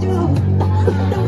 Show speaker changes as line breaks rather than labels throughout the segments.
through.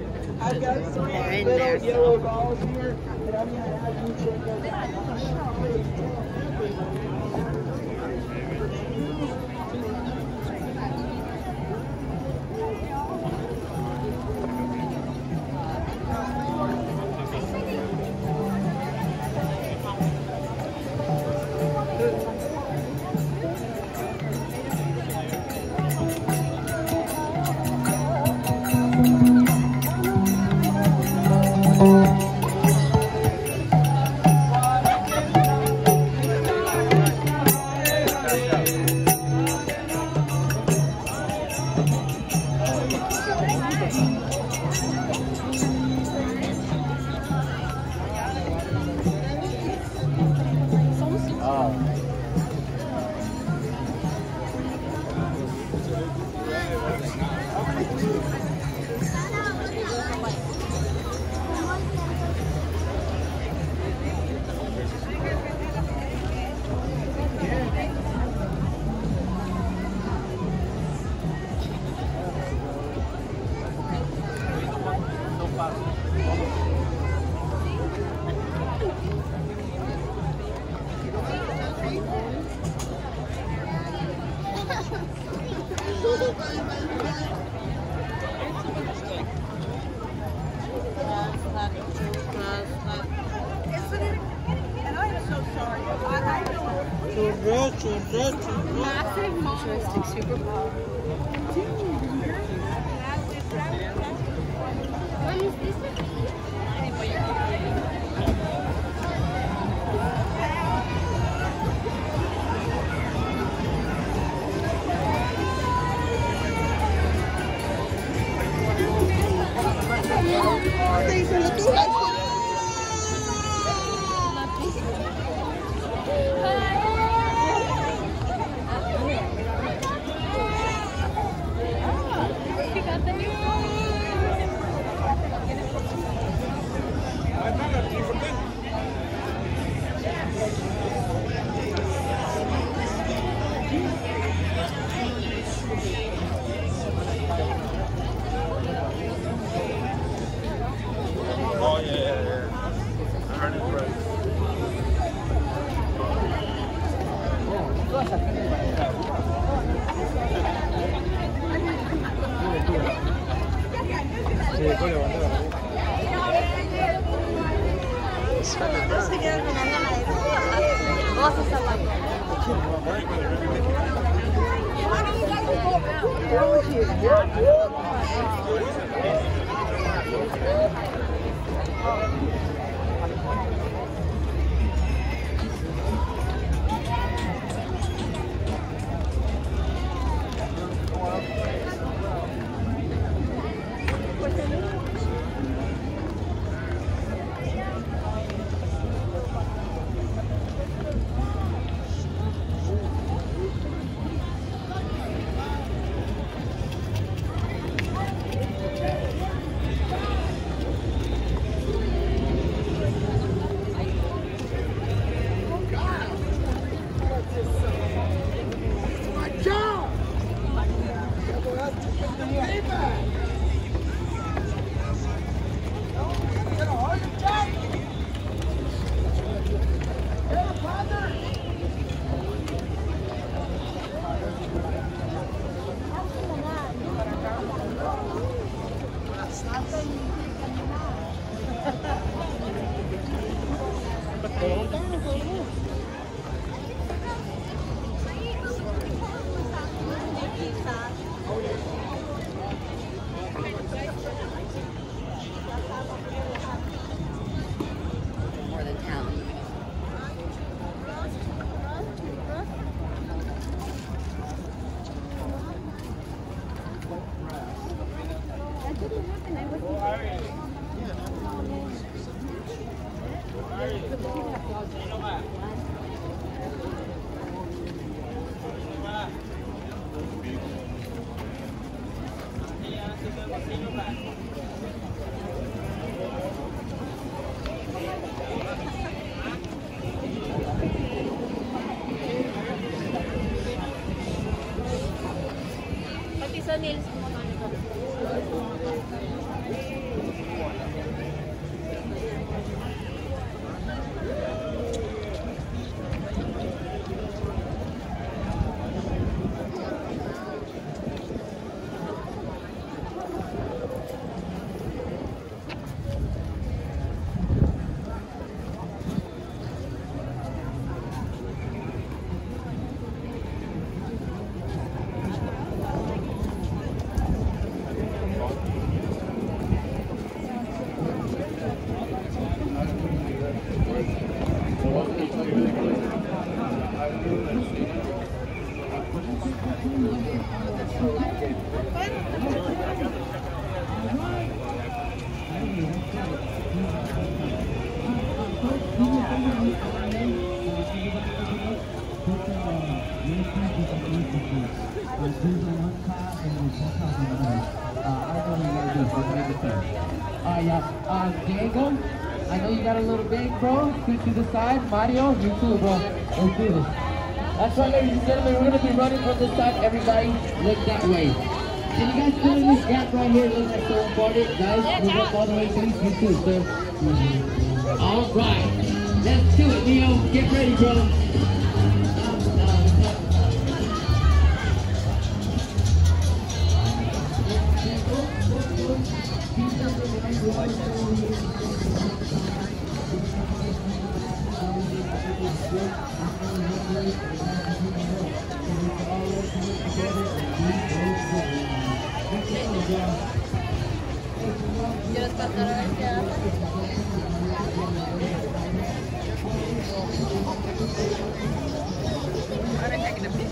I've got three little yellow balls here, and I'm gonna have you check them.
Churro, churro,
Massive Futuristic Super Bowl. Nossa, Pero Nils.
Uh, yeah. Uh, Diego, I know you got a little bang, bro. Scoot to the side. Mario, you too, bro. Let's do this. That's right, ladies and gentlemen. We're going to be running from this side. Everybody, look that way. Can you guys fill in this gap right here? Look like so important, guys. Move up all the way, please. You too, sir. All right. Let's do it, Neo. Get ready, bro.
Jalan partner aja. Ada kayak gede